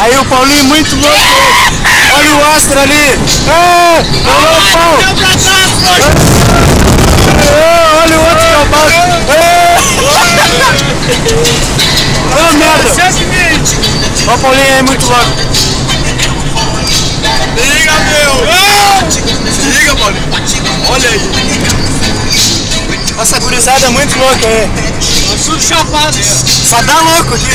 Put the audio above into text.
Aí o Paulinho muito louco. Olha o Astro ali. Ah, olha o pau. Ah, é, olha o outro cavalo. É. Ô merda. Ó o Paulinho aí muito louco. Liga, meu! Ah, liga, Paulinho. Olha aí. nossa gurizada é muito louca é. aí. Tudo chapado. Só dá louco aqui.